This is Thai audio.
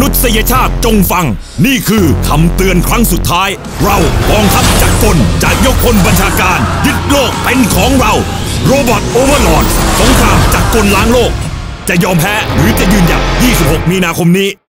นุษยชาติจงฟัง นี่คือคำเตือนครั้งสุดท้าย เรากองทัพจักรกลจะยกพลบัญชาการ ยึดโลกเป็นของเรา โรบอทโอเวอร์ลอดสงครามจักรกลล้างโลก จะยอมแพ้หรือจะยืนหยัด 26 มีนาคมนี้